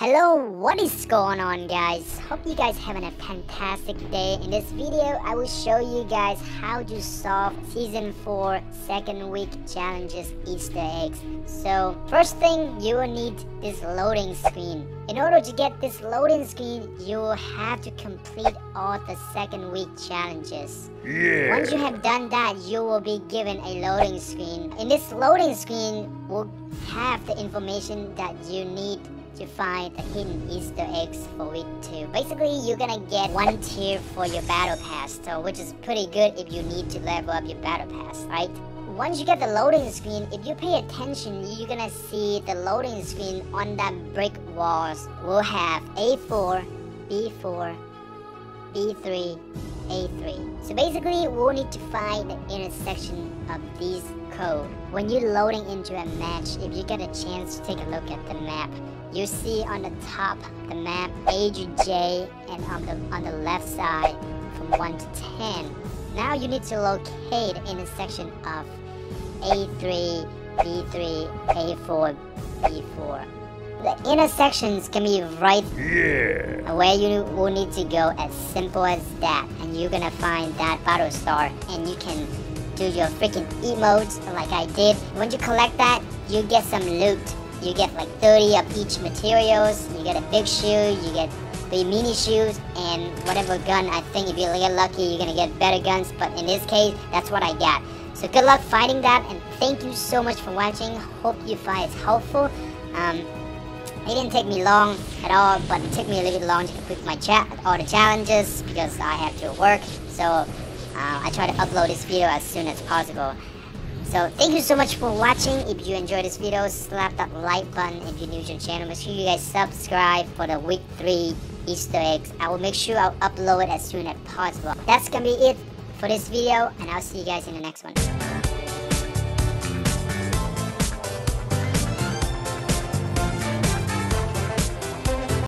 Hello, what is going on guys? Hope you guys having a fantastic day. In this video, I will show you guys how to solve Season 4 second week challenges Easter eggs. So, first thing, you will need this loading screen. In order to get this loading screen, you will have to complete all the second week challenges. Yeah. Once you have done that, you will be given a loading screen. In this loading screen will have the information that you need to find the hidden Easter eggs for week 2. Basically, you're gonna get one tier for your battle pass, so which is pretty good if you need to level up your battle pass, right? Once you get the loading screen, if you pay attention, you're gonna see the loading screen on that brick walls will have A4, B4, B3, A3. So basically, we'll need to find the intersection of these code. When you're loading into a match, if you get a chance to take a look at the map, you see on the top the map A to J and on the on the left side from 1 to 10. Now you need to locate the intersection of A3, B3, A4, B4. The intersections can be right Yeah. where you will need to go as simple as that you're gonna find that battle star and you can do your freaking emotes like I did. Once you collect that, you get some loot. You get like 30 of each materials, you get a big shoe, you get the mini shoes, and whatever gun, I think if you get lucky, you're gonna get better guns, but in this case, that's what I got. So good luck fighting that, and thank you so much for watching. Hope you find it helpful. Um, it didn't take me long at all, but it took me a little bit long to complete my chat, all the challenges, because I have to work. So uh, I try to upload this video as soon as possible. So thank you so much for watching. If you enjoyed this video, slap that like button. If you're new to the channel, make sure you guys subscribe for the week 3 Easter eggs. I will make sure I'll upload it as soon as possible. That's gonna be it for this video, and I'll see you guys in the next one.